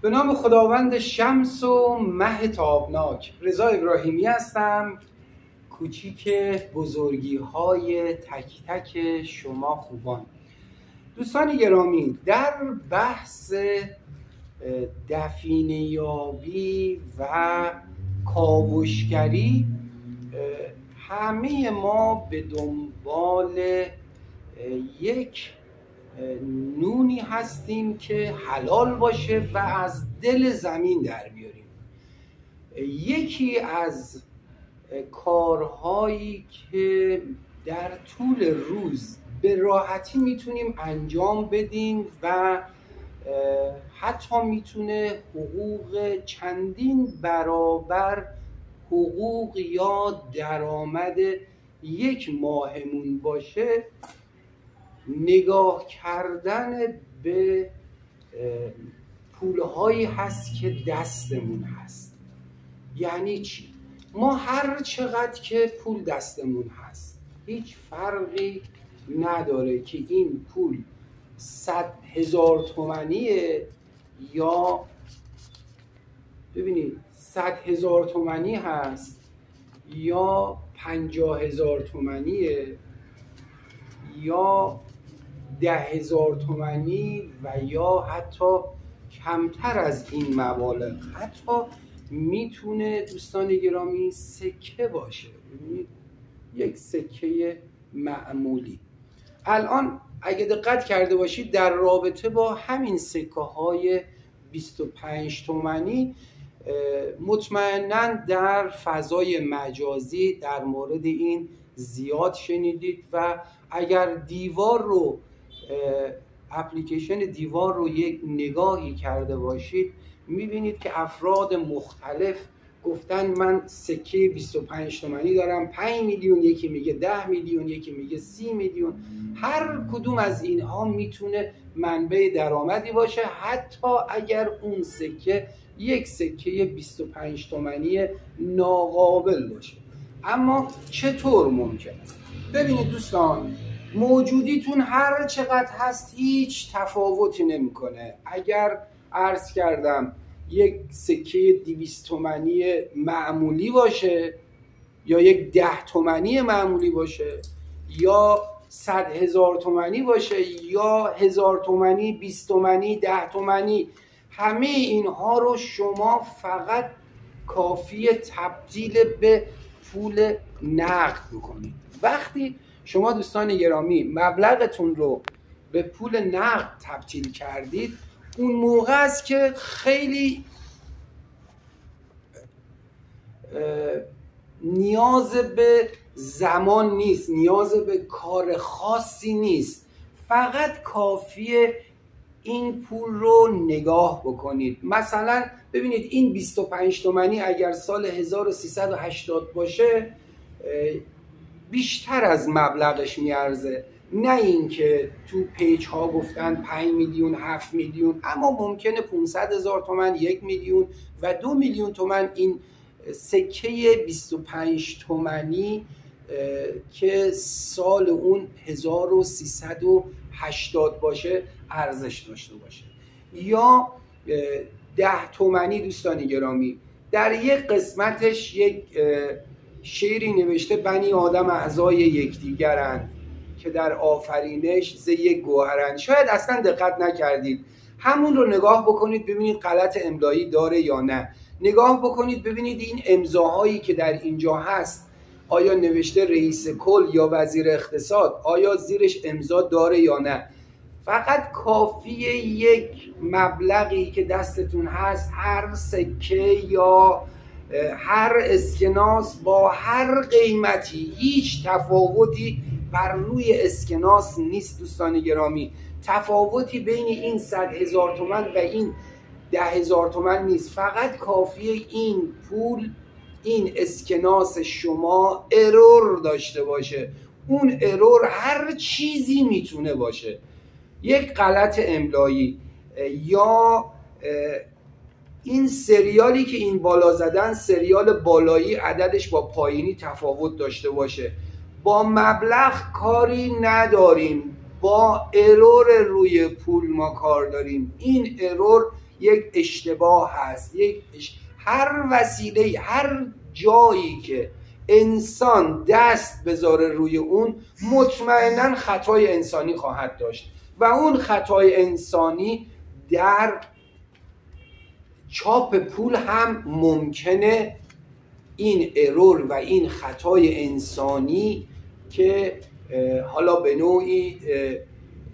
به نام خداوند شمس و مه تابناک. رضا ابراهیمی هستم. کوچیک بزرگی های تک تک شما خوبان. دوستان گرامی در بحث دفینه یابی و کاوشگری همه ما به دنبال یک نونی هستیم که حلال باشه و از دل زمین در بیاریم. یکی از کارهایی که در طول روز به راحتی می‌تونیم انجام بدیم و حتی می‌تونه حقوق چندین برابر حقوق یا درآمد یک ماهمون باشه نگاه کردن به پولهایی هست که دستمون هست یعنی چی؟ ما هر چقدر که پول دستمون هست هیچ فرقی نداره که این پول صد هزار تومنیه یا ببینید صد هزار تومنی هست یا پنجاه هزار تومنیه یا ده هزار تومنی و یا حتی کمتر از این مبالغ. حتی می‌تونه دوستان گرامی سکه باشه. یک سکه معمولی. الان اگه دقت کرده باشید در رابطه با همین سکه های 25 تومنی مطمئنا در فضای مجازی در مورد این زیاد شنیدید و اگر دیوار رو اپلیکیشن دیوار رو یک نگاهی کرده باشید می‌بینید که افراد مختلف گفتن من سکه 25 تومنی دارم 5 میلیون یکی میگه 10 میلیون یکی میگه 30 میلیون. هر کدوم از اینها می‌تونه منبع درآمدی باشه. حتی اگر اون سکه یک سکه 25 تومنی ناقابل باشه. اما چطور ممکنه ببینید دوستان موجودیتون هر چقدر هست هیچ تفاوتی نمی‌کنه. اگر عرض کردم یک سکه دیویست تومنی معمولی باشه یا یک ده تومنی معمولی باشه یا صد هزار تومنی باشه یا هزار تومنی بیست تومنی ده تومنی همه اینها رو شما فقط کافی تبدیل به پول نقد بکنید. وقتی شما دوستان گرامی مبلغتون رو به پول نقد تبدیل کردید. اون موقع است که خیلی نیاز به زمان نیست نیاز به کار خاصی نیست. فقط کافیه این پول رو نگاه بکنید. مثلا ببینید این 25 تومنی اگر سال 1380 باشه بیشتر از مبلغش میارزه. نه اینکه تو پیج ها گفتن 5 میلیون 7 میلیون اما ممکنه 500 هزار تومن یک میلیون و دو میلیون تومن این سکه 25 تومنی که سال اون 1380 باشه ارزش داشته باشه. یا ده تومنی دوستانی گرامی در یک قسمتش یک شعری نوشته بنی آدم اعضای یکدیگرند که در آفرینش ز یک گوهرند شاید اصلا دقت نکردید. همون رو نگاه بکنید ببینید غلط املایی داره یا نه. نگاه بکنید ببینید این امضاهایی که در اینجا هست. آیا نوشته رئیس کل یا وزیر اقتصاد؟ آیا زیرش امضا داره یا نه؟ فقط کافیه یک مبلغی که دستتون هست هر سکه یا هر اسکناس با هر قیمتی هیچ تفاوتی بر روی اسکناس نیست دوستان گرامی. تفاوتی بین این صد هزار تومن و این ده هزار تومن نیست. فقط کافیه این پول این اسکناس شما error داشته باشه. اون error هر چیزی می‌تونه باشه. یک غلط املایی. یا این سریالی که این بالا زدن سریال بالایی عددش با پایینی تفاوت داشته باشه. با مبلغ کاری نداریم. با error روی پول ما کار داریم. این error یک اشتباه هست. یک هر وسیله هر جایی که انسان دست بذاره روی اون مطمئنا خطای انسانی خواهد داشت. و اون خطای انسانی در چاپ پول هم ممکنه این ارور و این خطای انسانی که حالا به نوعی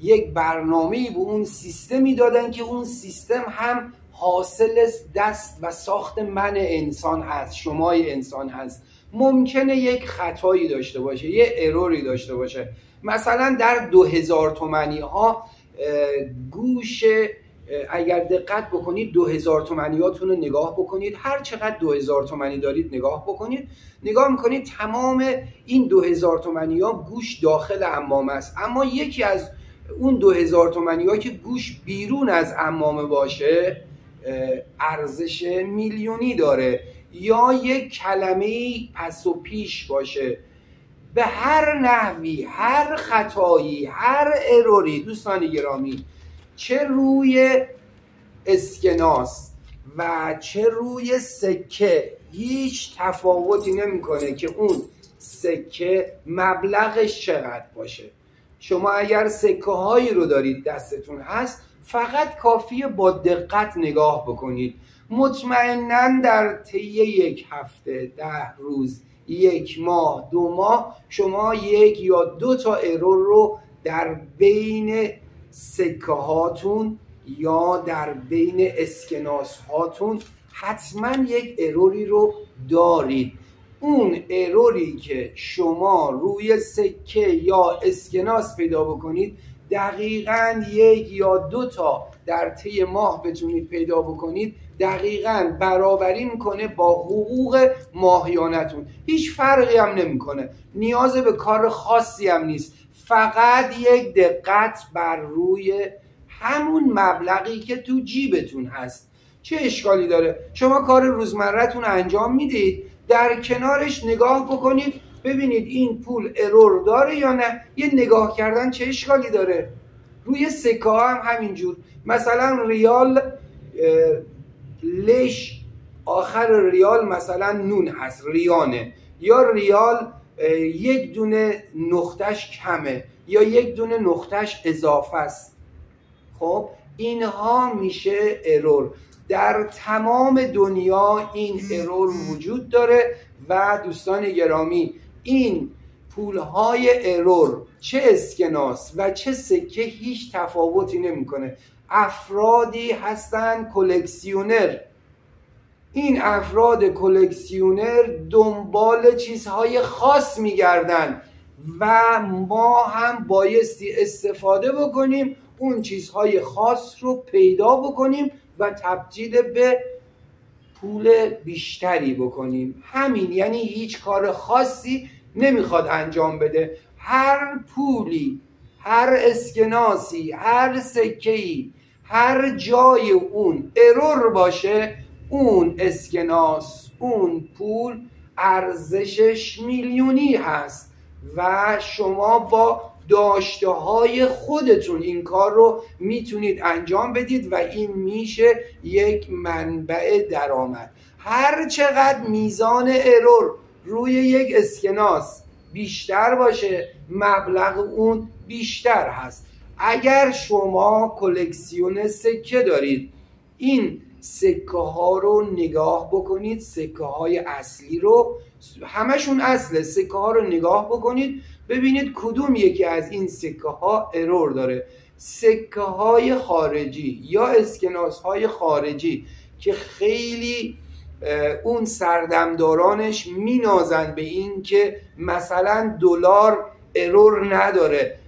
یک برنامه به اون سیستمی دادن که اون سیستم هم حاصل دست و ساخت من انسان هست شمای انسان هست. ممکنه یک خطایی داشته باشه یه اروری داشته باشه. مثلا در دو هزار تومنی ها گوش اگر دقت بکنید دو هزار تومنیاتون رو نگاه بکنید. هر چقدر دو هزار تومنی دارید نگاه بکنید. نگاه می‌کنید تمام این دو هزار تومنی ها گوش داخل امام است. اما یکی از اون دو هزار تومنی ها که گوش بیرون از امامه باشه ارزش میلیونی داره. یا یک کلمه پس و پیش باشه. به هر نحوی هر خطایی هر اروری دوستان گرامی چه روی اسکناس و چه روی سکه هیچ تفاوتی نمی‌کنه که اون سکه مبلغش چقدر باشه. شما اگر سکه هایی رو دارید دستتون هست فقط کافیه با دقت نگاه بکنید. مطمئنا در طی یک هفته ده روز یک ماه دو ماه شما یک یا دو تا ارور رو در بین سکه هاتون یا در بین اسکناس هاتون حتما یک اروری رو دارید. اون اروری که شما روی سکه یا اسکناس پیدا بکنید دقیقا یک یا دو تا در طی ماه بتونید پیدا بکنید. دقیقا برابری می‌کنه با حقوق ماهیانتون. هیچ فرقی هم نمی‌کنه. نیاز به کار خاصی هم نیست. فقط یک دقت بر روی همون مبلغی که تو جیبتون هست. چه اشکالی داره؟ شما کار روزمرتون انجام می‌دید در کنارش نگاه بکنید ببینید این پول ارور داره یا نه. یه نگاه کردن چه اشکالی داره؟ روی سکه هم همینجور. مثلا ریال لش آخر ریال مثلا نون هست ریانه. یا ریال یک دونه نقطش کمه یا یک دونه نقطش اضافه است. خب اینها میشه error. در تمام دنیا این error وجود داره و دوستان گرامی این پولهای error چه اسکناس و چه سکه هیچ تفاوتی نمی‌کنه. افرادی هستن کلکسیونر. این افراد کلکسیونر دنبال چیزهای خاص میگردن و ما هم بایستی استفاده بکنیم اون چیزهای خاص رو پیدا بکنیم و تبدیل به پول بیشتری بکنیم. همین یعنی هیچ کار خاصی نمی‌خواد انجام بده. هر پولی هر اسکناسی هر سکهی هر جای اون ارور باشه اون اسکناس اون پول ارزشش میلیونی هست و شما با داشته های خودتون این کار رو می‌تونید انجام بدید و این میشه یک منبع درآمد. هر چقدر میزان ارور روی یک اسکناس بیشتر باشه مبلغ اون بیشتر هست. اگر شما کلکسیون سکه دارید این سکه ها رو نگاه بکنید سکه های اصلی رو. همشون اصله سکه ها رو نگاه بکنید ببینید کدوم یکی از این سکه ها ارور داره. سکه های خارجی یا اسکناس های خارجی که خیلی اون سردمدارانش مینازن به این که مثلا دلار ارور نداره.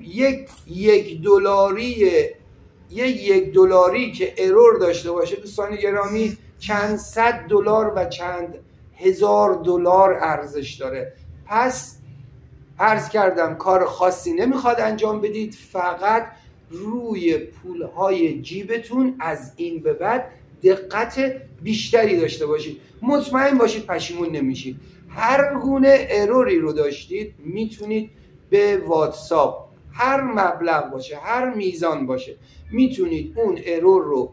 یک یک دلاری یه یک دلاری که ارور داشته باشه دوستان گرامی چند صد دلار و چند هزار دلار ارزش داره. پس عرض کردم کار خاصی نمی‌خواد انجام بدید فقط روی پولهای جیبتون از این به بعد دقت بیشتری داشته باشید. مطمئن باشید پشیمون نمیشید. هر گونه error ی رو داشتید می‌تونید به واتساپ هر مبلغ باشه هر میزان باشه می‌تونید اون error رو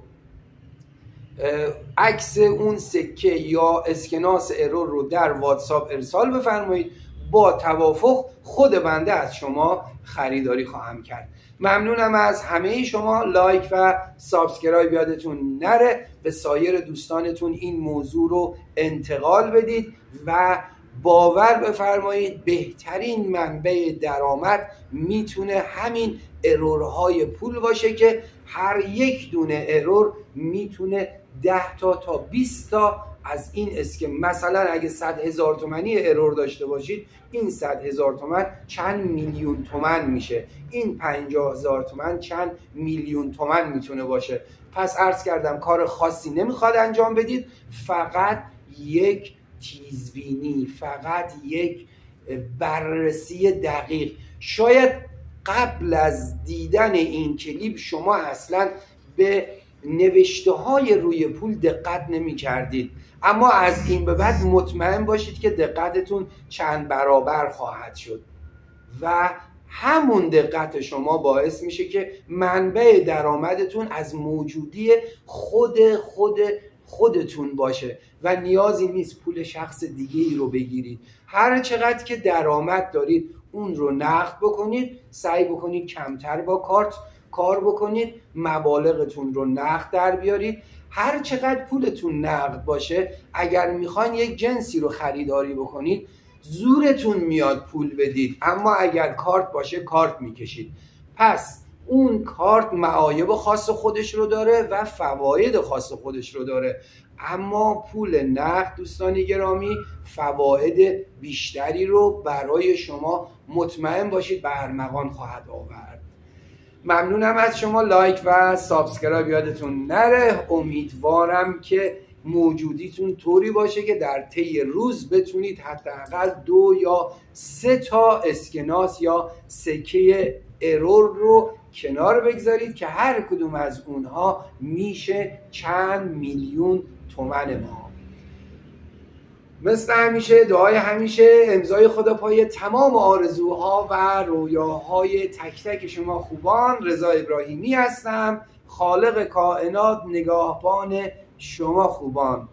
عکس اون سکه یا اسکناس error رو در واتساپ ارسال بفرمایید. با توافق خود بنده از شما خریداری خواهم کرد. ممنونم از همه شما. like و subscribe یادتون نره. به سایر دوستانتون این موضوع رو انتقال بدید و باور بفرمایید بهترین منبع درآمد می‌تونه همین error های پول باشه که هر یک دونه error می‌تونه 10 تا تا 20 تا از این اسکم مثلا اگه 100 هزار تومنی error داشته باشید این 100 هزار تومن چند میلیون تومن میشه؟ این 50 هزار تومن چند میلیون تومن می‌تونه باشه؟ پس عرض کردم کار خاصی نمی‌خواد انجام بدید. فقط یک تیزبینی فقط یک بررسی دقیق. شاید قبل از دیدن این کلیپ شما اصلا به نوشته های روی پول دقت نمی کردید اما از این به بعد مطمئن باشید که دقتتون چند برابر خواهد شد. و همون دقت شما باعث میشه که منبع درآمدتون از موجودی خود خود خودتون باشه. و نیازی نیست پول شخص دیگه ای رو بگیرید. هر چقدر که درآمد دارید اون رو نقد بکنید سعی بکنید کمتر با کارت کار بکنید مبالغتون رو نقد در بیارید. هر چقدر پولتون نقد باشه اگر می‌خواین یک جنسی رو خریداری بکنید زورتون میاد پول بدید. اما اگر کارت باشه کارت می‌کشید. پس اون کارت معایب خاص خودش رو داره و فواید خاص خودش رو داره. اما پول نقد دوستان گرامی فواید بیشتری رو برای شما مطمئن باشید ارمغان خواهد آورد. ممنونم از شما like و subscribe یادتون نره. امیدوارم که موجودیتون طوری باشه که در طی روز بتونید حداقل دو یا سه تا اسکناس یا سکه ارور رو کنار بگذارید که هر کدوم از اونها میشه چند میلیون تومن ما. مثل همیشه دعای همیشه امضای خدا پای تمام آرزوها و رویاهای تک تک شما خوبان رضا ابراهیمی هستم خالق کائنات نگاهبان شما خوبان.